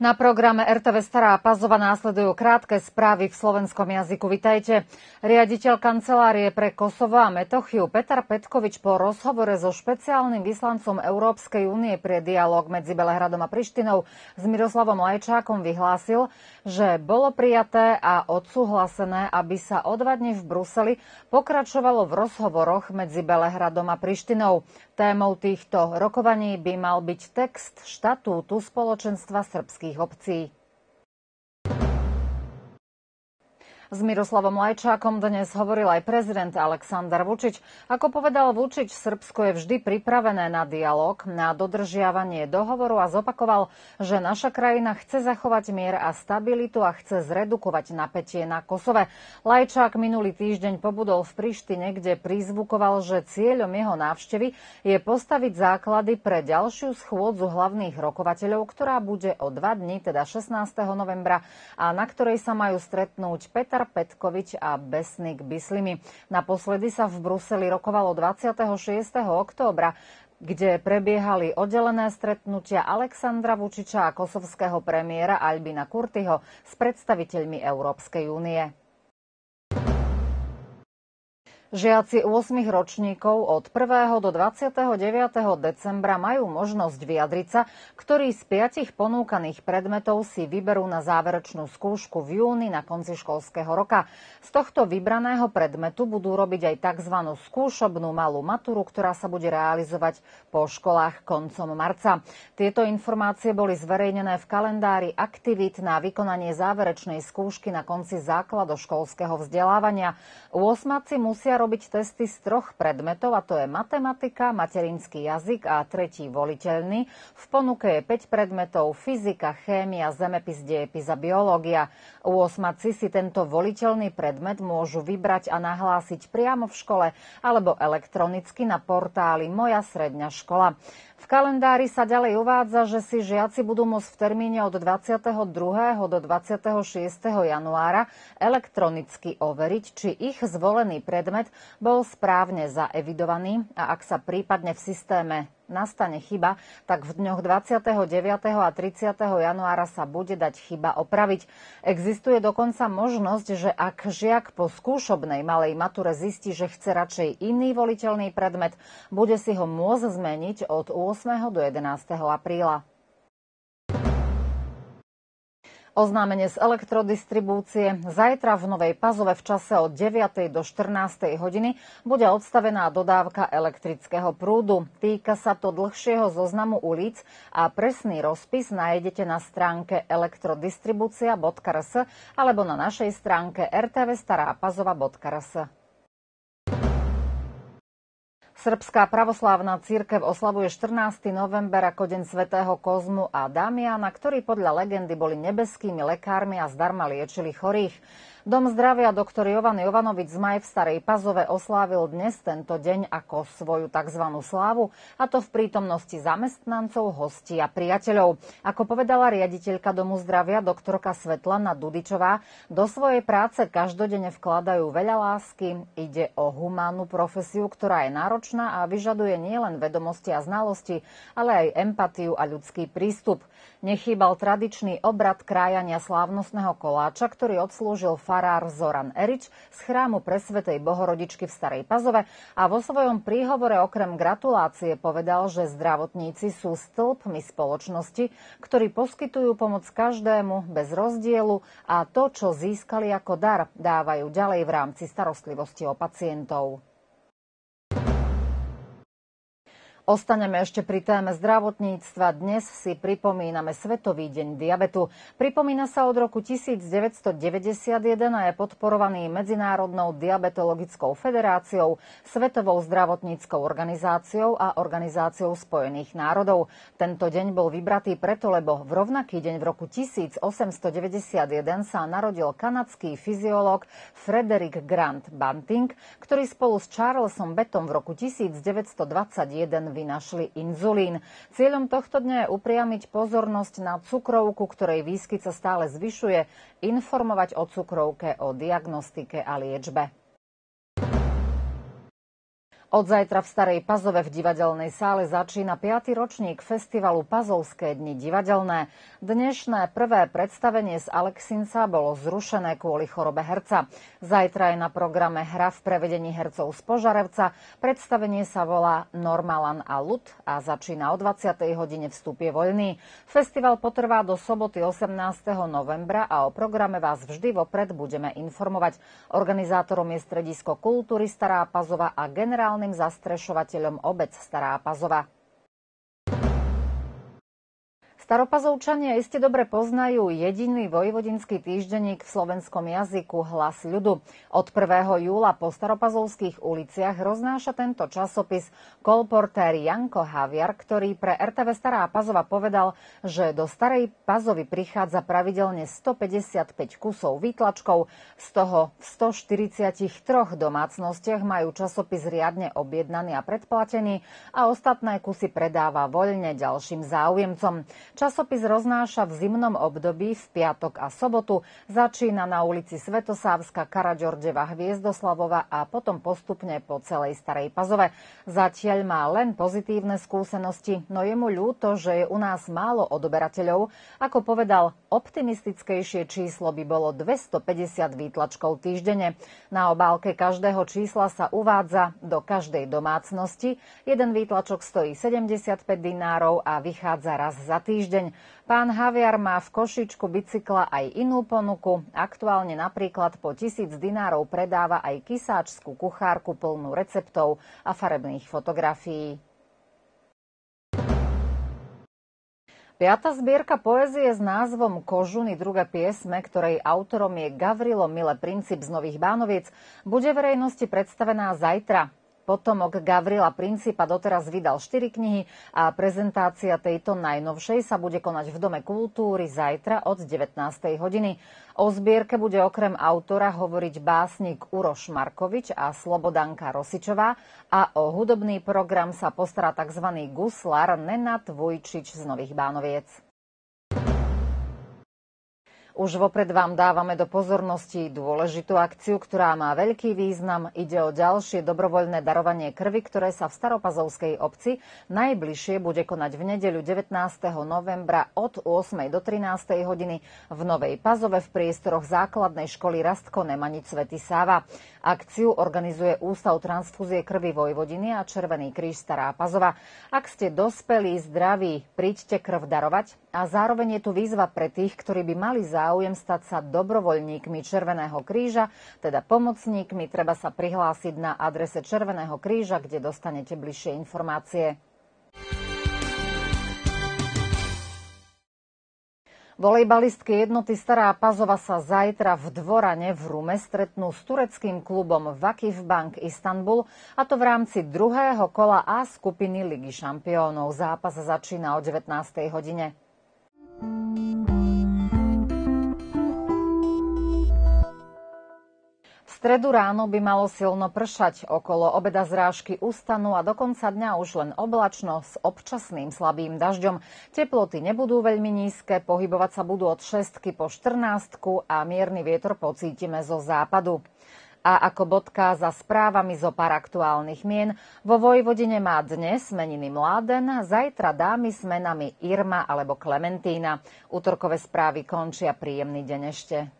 Na programe RTV Stará Pazova následujú krátke správy v slovenskom jazyku. Vitajte. Riaditeľ kancelárie pre Kosovo a Metochiu Petar Petkovič po rozhovore so špeciálnym vyslancom Európskej únie pre dialog medzi Belehradom a Prištinou s Miroslavom Lajčákom vyhlásil, že bolo prijaté a odsúhlasené, aby sa o dva dní v Bruseli pokračovalo v rozhovoroch medzi Belehradom a Prištinou. Témou týchto rokovaní by mal byť text štatútu spoločenstva srbských slovenských obcí. S Miroslavom Lajčákom dnes hovoril aj prezident Aleksandar Vučič. Ako povedal Vučič, Srbsko je vždy pripravené na dialog, na dodržiavanie dohovoru a zopakoval, že naša krajina chce zachovať mier a stabilitu a chce zredukovať napätie na Kosove. Lajčák minulý týždeň pobudol v Prištine, kde prizvukoval, že cieľom jeho návštevy je postaviť základy pre ďalšiu schôdzu hlavných rokovateľov, ktorá bude o dva dní, teda 16. novembra, a na ktorej sa majú stretnúť Peter Petar Petkovič a Besnik Bislimi. Naposledy sa v Bruseli rokovalo 26. októbra kde prebiehali oddelené stretnutia Alexandra Vučiča a kosovského premiéra Albina Kurtyho s predstaviteľmi Európskej únie. Žiaci 8 ročníkov od 1. do 29. decembra majú možnosť vyjadriť sa, ktorý z piatich ponúkaných predmetov si vyberú na záverečnú skúšku v júni na konci školského roka. Z tohto vybraného predmetu budú robiť aj tzv. skúšobnú malú maturu, ktorá sa bude realizovať po školách koncom marca. Tieto informácie boli zverejnené v kalendári aktivít na vykonanie záverečnej skúšky na konci základoškolského vzdelávania. 8 musia robiť testy z troch predmetov, a to je matematika, materinský jazyk a tretí voliteľný. V ponuke je 5 predmetov fyzika, chémia, zemepis, dejepis a biológia. U osmaci si tento voliteľný predmet môžu vybrať a nahlásiť priamo v škole alebo elektronicky na portáli Moja stredňa škola. V kalendári sa ďalej uvádza, že si žiaci budú môcť v termíne od 22. do 26. januára elektronicky overiť, či ich zvolený predmet bol správne zaevidovaný a ak sa prípadne v systéme nastane chyba, tak v dňoch 29. a 30. januára sa bude dať chyba opraviť. Existuje dokonca možnosť, že ak žiak po skúšobnej malej mature zistí, že chce radšej iný voliteľný predmet, bude si ho môcť zmeniť od 8. do 11. apríla. Oznámenie z elektrodistribúcie. Zajtra v Novej Pazove v čase od 9. do 14. hodiny bude odstavená dodávka elektrického prúdu. Týka sa to dlhšieho zoznamu ulic a presný rozpis nájdete na stránke elektrodistribúcia.rs alebo na našej stránke rtvstarápazova.rs. Srbská pravoslávna církev oslavuje 14. november ako deň svätého Kozmu a Damiana, ktorí podľa legendy boli nebeskými lekármi a zdarma liečili chorých. Dom zdravia doktor Jovan Jovanovič Zmaj v Starej Pazove oslávil dnes tento deň ako svoju tzv. slávu, a to v prítomnosti zamestnancov, hostí a priateľov. Ako povedala riaditeľka Domu zdravia doktorka Svetlana Dudičová, do svojej práce každodenne vkladajú veľa lásky. Ide o humánnu profesiu, ktorá je náročná a vyžaduje nielen vedomosti a znalosti, ale aj empatiu a ľudský prístup. Nechýbal tradičný obrad krájania slávnostného koláča, ktorý odslúžil farár Zoran Erič z chrámu Presvetej Bohorodičky v Starej Pazove a vo svojom príhovore okrem gratulácie povedal, že zdravotníci sú stĺpmi spoločnosti, ktorí poskytujú pomoc každému bez rozdielu a to, čo získali ako dar, dávajú ďalej v rámci starostlivosti o pacientov. Ostaneme ešte pri téme zdravotníctva. Dnes si pripomíname Svetový deň diabetu. Pripomína sa od roku 1991 a je podporovaný Medzinárodnou diabetologickou federáciou, Svetovou zdravotníckou organizáciou a Organizáciou spojených národov. Tento deň bol vybratý preto, lebo v rovnaký deň v roku 1891 sa narodil kanadský fyziológ Frederick Grant Banting, ktorý spolu s Charlesom Bettom v roku 1921 vynašli inzulín. Cieľom tohto dňa je upriamiť pozornosť na cukrovku, ktorej výskyt sa stále zvyšuje, informovať o cukrovke, o diagnostike a liečbe. Od zajtra v Starej Pazove v divadelnej sále začína 5. ročník festivalu Pazovské dni divadelné. Dnešné prvé predstavenie z Alexinca bolo zrušené kvôli chorobe herca. Zajtra je na programe hra v prevedení hercov z Požarevca. Predstavenie sa volá Normalan a Lud a začína o 20. hodine vstup je voľný. Festival potrvá do soboty 18. novembra a o programe vás vždy vopred budeme informovať. Organizátorom je Stredisko kultúry Stará Pazova a generálnym zastrešovateľom obec Stará Pazova. Staropazovčania iste dobre poznajú jediný vojvodinský týždenník v slovenskom jazyku Hlas ľudu. Od 1. júla po staropazovských uliciach roznáša tento časopis kolportér Janko Haviar, ktorý pre RTV Stará Pazova povedal, že do Starej Pazovy prichádza pravidelne 155 kusov výtlačkov, z toho v 143 domácnostiach majú časopis riadne objednaný a predplatený a ostatné kusy predáva voľne ďalším záujemcom. Časopis roznáša v zimnom období v piatok a sobotu. Začína na ulici Svetosávska, Karadžordeva, Hviezdoslavova a potom postupne po celej Starej Pazove. Zatiaľ má len pozitívne skúsenosti, no je mu ľúto, že je u nás málo odoberateľov. Ako povedal, optimistickejšie číslo by bolo 250 výtlačkov týždenne. Na obálke každého čísla sa uvádza do každej domácnosti. Jeden výtlačok stojí 75 dinárov a vychádza raz za týždeň týždeň. Pán Haviar má v košičku bicykla aj inú ponuku. Aktuálne napríklad po tisíc dinárov predáva aj kysáčskú kuchárku plnú receptov a farebných fotografií. Piatá zbierka poezie s názvom Kožuny druhé piesme, ktorej autorom je Gavrilo Mile Princip z Nových Bánoviec, bude verejnosti predstavená zajtra. Potomok Gavrila Principa doteraz vydal 4 knihy a prezentácia tejto najnovšej sa bude konať v Dome kultúry zajtra od 19. hodiny. O zbierke bude okrem autora hovoriť básnik Uroš Markovič a Slobodanka Rosičová a o hudobný program sa postará tzv. guslar Nenad Vujčič z Nových Bánoviec. Už vopred vám dávame do pozornosti dôležitú akciu, ktorá má veľký význam. Ide o ďalšie dobrovoľné darovanie krvi, ktoré sa v Staropazovskej obci najbližšie bude konať v nedeľu 19. novembra od 8. do 13. hodiny v Novej Pazove v priestoroch základnej školy Rastko Nemanic Svety Sáva. Akciu organizuje Ústav transfúzie krvi Vojvodiny a Červený kríž Stará Pazova. Ak ste dospelí, zdraví, príďte krv darovať a zároveň je tu výzva pre tých, ktorí by mali záujem stať sa dobrovoľníkmi Červeného kríža, teda pomocníkmi, treba sa prihlásiť na adrese Červeného kríža, kde dostanete bližšie informácie. Volejbalistky jednoty Stará Pazova sa zajtra v Dvorane v Rume stretnú s tureckým klubom Vakif Bank Istanbul a to v rámci druhého kola A skupiny Ligy šampiónov. Zápas začína o 19. hodine. Stredu ráno by malo silno pršať. Okolo obeda zrážky ustanú a do konca dňa už len oblačno s občasným slabým dažďom. Teploty nebudú veľmi nízke, pohybovať sa budú od 6 po 14 a mierny vietor pocítime zo západu. A ako bodka za správami zo pár aktuálnych mien, vo Vojvodine má dnes meniny Mláden, zajtra dámy s menami Irma alebo Klementína. Útorkové správy končia príjemný deň ešte.